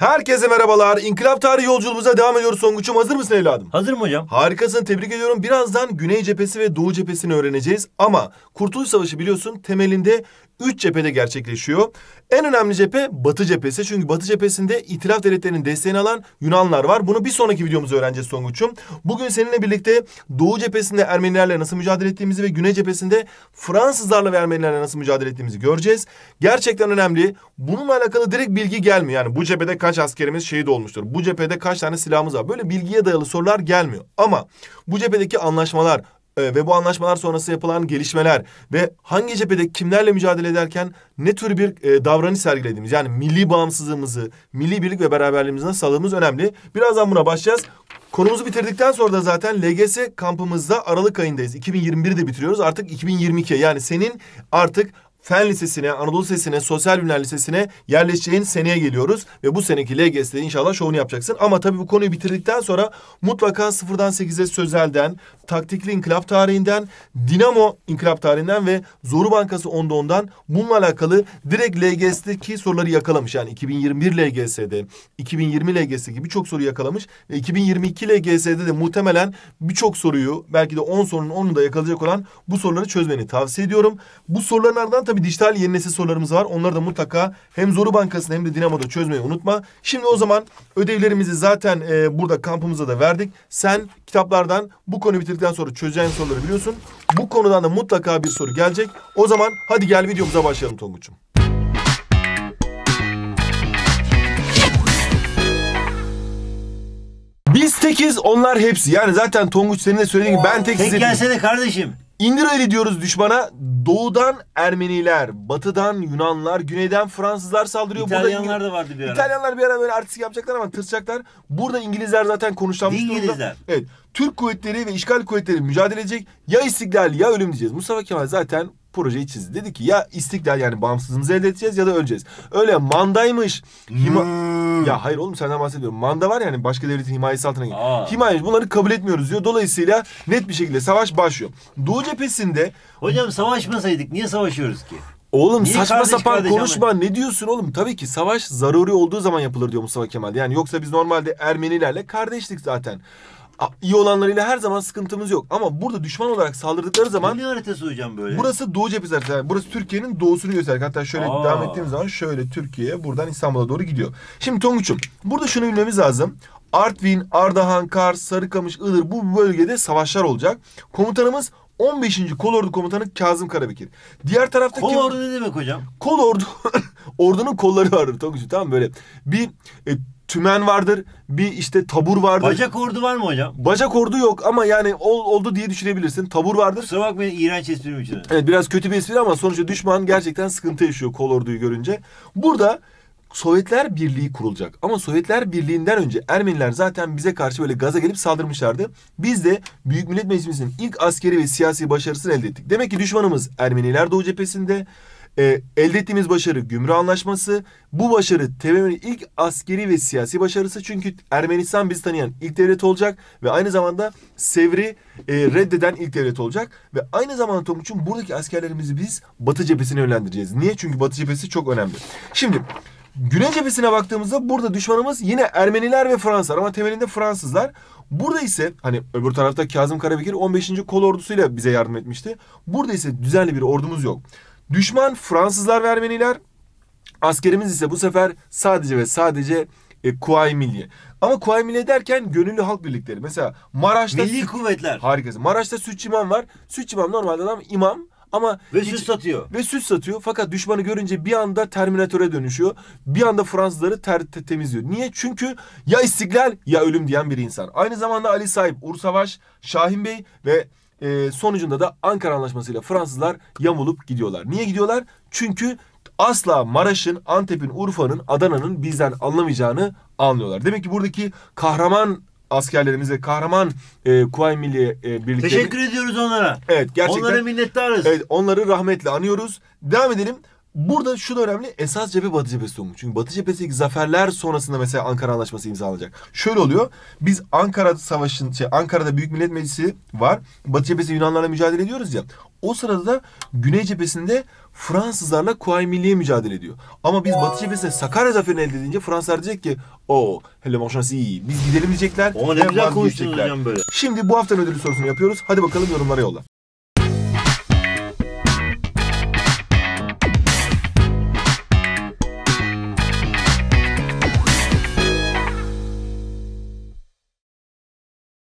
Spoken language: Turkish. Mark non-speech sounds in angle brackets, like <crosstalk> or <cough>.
Herkese merhabalar. İnkılap tarihi yolculuğumuza devam ediyoruz Songuç'um. Hazır mısın evladım? Hazırım hocam. Harikasın tebrik ediyorum. Birazdan Güney cephesi ve Doğu cephesini öğreneceğiz. Ama Kurtuluş Savaşı biliyorsun temelinde üç cephede gerçekleşiyor. En önemli cephe Batı cephesi. Çünkü Batı cephesinde İtilaf devletlerinin desteğini alan Yunanlar var. Bunu bir sonraki videomuzda öğreneceğiz Songuç'um. Bugün seninle birlikte Doğu cephesinde Ermenilerle nasıl mücadele ettiğimizi ve Güney cephesinde Fransızlarla ve Ermenilerle nasıl mücadele ettiğimizi göreceğiz. Gerçekten önemli. Bununla alakalı direkt bilgi gelmiyor. Yani bu cephede kaç askerimiz şehit olmuştur? Bu cephede kaç tane silahımız var? Böyle bilgiye dayalı sorular gelmiyor. Ama bu cephedeki anlaşmalar, e, ve bu anlaşmalar sonrası yapılan gelişmeler ve hangi cephede kimlerle mücadele ederken ne tür bir e, davranış sergilediğimiz yani milli bağımsızlığımızı, milli birlik ve beraberliğimizi nasıl sağladığımız önemli. Birazdan buna başlayacağız. Konumuzu bitirdikten sonra da zaten LGS kampımızda Aralık ayındayız. 2021'i de bitiriyoruz. Artık 2022 yani senin artık Fen Lisesi'ne, Anadolu Lisesi'ne, Sosyal Bilimler Lisesi'ne yerleşeceğin seneye geliyoruz. Ve bu seneki LGS'de inşallah şovunu yapacaksın. Ama tabii bu konuyu bitirdikten sonra mutlaka sıfırdan sekize sözelden, taktikli inkılap tarihinden, Dinamo inkılap tarihinden ve Zoru Bankası onda ondan bununla alakalı direkt LGS'deki soruları yakalamış. Yani 2021 LGS'de, 2020 LGS'deki birçok soruyu yakalamış ve 2022 LGS'de de muhtemelen birçok soruyu belki de 10 sorunun 10'unu da yakalayacak olan bu soruları çözmeni tavsiye ediyorum. Bu soruların tabii dijital yeni nesil sorularımız var. Onları da mutlaka hem Zoru Bankası'nda hem de Dinamo'da çözmeyi unutma. Şimdi o zaman ödevlerimizi zaten e, burada kampımıza da verdik. Sen kitaplardan bu konuyu bitirdikten sonra çözeceğin soruları biliyorsun. Bu konudan da mutlaka bir soru gelecek. O zaman hadi gel videomuza başlayalım Tonguç'um. Biz tekiz onlar hepsi. Yani zaten Tonguç senin de söylediğin gibi ben tekiz Tek gelsene kardeşim. İndir eli diyoruz düşmana. Doğudan Ermeniler, batıdan Yunanlar, güneyden Fransızlar saldırıyor. İtalyanlar İngiliz- da vardı bir ara. İtalyanlar bir ara böyle artistik yapacaklar ama tırsacaklar. Burada İngilizler zaten konuşlanmış durumda. İngilizler. Evet. Türk kuvvetleri ve işgal kuvvetleri mücadele edecek. Ya istiklal ya ölüm diyeceğiz. Mustafa Kemal zaten projeyi çizdi. Dedi ki ya istiklal yani bağımsızlığımızı elde edeceğiz ya da öleceğiz. Öyle mandaymış. Hima... Hmm. Ya hayır oğlum senden bahsediyorum. Manda var yani başka devletin himayesi altına giriyor. Aa. Himaye bunları kabul etmiyoruz diyor. Dolayısıyla net bir şekilde savaş başlıyor. Doğu cephesinde Hocam savaşmasaydık niye savaşıyoruz ki? Oğlum Niye saçma kardeş sapan kardeş konuşma. Ne diyorsun oğlum? Tabii ki savaş zaruri olduğu zaman yapılır diyor Mustafa Kemal. Yani yoksa biz normalde Ermenilerle kardeşlik zaten. İyi olanlarıyla her zaman sıkıntımız yok. Ama burada düşman olarak saldırdıkları zaman Ne haritası hocam böyle? burası Doğu cephesi haritası. Yani burası Türkiye'nin doğusunu gösterir. Hatta şöyle Aa. devam ettiğimiz zaman şöyle Türkiye buradan İstanbul'a doğru gidiyor. Şimdi Tonguç'um burada şunu bilmemiz lazım. Artvin, Ardahan, Kars, Sarıkamış, Iğdır bu bölgede savaşlar olacak. Komutanımız 15. Kolordu Komutanı Kazım Karabekir. Diğer tarafta Kol kim? ne demek hocam? Kol ordu <laughs> ordunun kolları vardır Tonguç'um tamam böyle bir e, tümen vardır bir işte tabur vardır. Bacak ordu var mı hocam? Bacak ordu yok ama yani ol, oldu diye düşünebilirsin. Tabur vardır. Kusura bakmayın iğrenç esprim için. Evet biraz kötü bir espri ama sonuçta düşman gerçekten sıkıntı yaşıyor kol orduyu görünce. Burada Sovyetler Birliği kurulacak. Ama Sovyetler Birliği'nden önce Ermeniler zaten bize karşı böyle gaza gelip saldırmışlardı. Biz de Büyük Millet Meclisi'nin ilk askeri ve siyasi başarısını elde ettik. Demek ki düşmanımız Ermeniler Doğu cephesinde. Ee, elde ettiğimiz başarı Gümrük Anlaşması. Bu başarı TBMM'nin ilk askeri ve siyasi başarısı. Çünkü Ermenistan bizi tanıyan ilk devlet olacak. Ve aynı zamanda Sevr'i e, reddeden ilk devlet olacak. Ve aynı zamanda Tonguç'un buradaki askerlerimizi biz Batı cephesine yönlendireceğiz. Niye? Çünkü Batı cephesi çok önemli. Şimdi Güney cephesine baktığımızda burada düşmanımız yine Ermeniler ve Fransızlar ama temelinde Fransızlar. Burada ise hani öbür tarafta Kazım Karabekir 15. kol ordusuyla bize yardım etmişti. Burada ise düzenli bir ordumuz yok. Düşman Fransızlar ve Ermeniler. Askerimiz ise bu sefer sadece ve sadece e, Kuvayi Milliye. Ama Kuvayi Milliye derken gönüllü halk birlikleri. Mesela Maraş'ta Milli kuvvetler. harikası. Maraş'ta Sütçü İmam var. Sütçü İmam normalde adam imam ama Ve hiç- süt satıyor. ve süt satıyor. Fakat düşmanı görünce bir anda Terminatöre dönüşüyor. Bir anda Fransızları ter, te- temizliyor. Niye? Çünkü ya istiklal ya ölüm diyen bir insan. Aynı zamanda Ali Sahip, Ur Savaş, Şahin Bey ve e, sonucunda da Ankara Anlaşması'yla Fransızlar yamulup gidiyorlar. Niye gidiyorlar? Çünkü asla Maraş'ın, Antep'in, Urfa'nın, Adana'nın bizden anlamayacağını anlıyorlar. Demek ki buradaki kahraman askerlerimize, kahraman e, Kuvayi Milliye e, birlikleri... Teşekkür ediyoruz onlara. Evet gerçekten. Onlara minnettarız. Evet onları rahmetle anıyoruz. Devam edelim. Burada şu da önemli. Esas cephe Batı cephesi olmuş. Çünkü Batı cephesindeki zaferler sonrasında mesela Ankara Anlaşması imzalanacak. Şöyle oluyor. Biz Ankara Savaşı'nın, şey, Ankara'da Büyük Millet Meclisi var. Batı cephesi Yunanlarla mücadele ediyoruz ya. O sırada da Güney cephesinde Fransızlarla Kuvayi Milliye mücadele ediyor. Ama biz Batı cephesinde Sakarya zaferini elde edince Fransızlar diyecek ki o hele marchansi biz gidelim diyecekler. O ne güzel konuştunuz böyle. Şimdi bu haftanın ödülü sorusunu yapıyoruz. Hadi bakalım yorumlara yolla.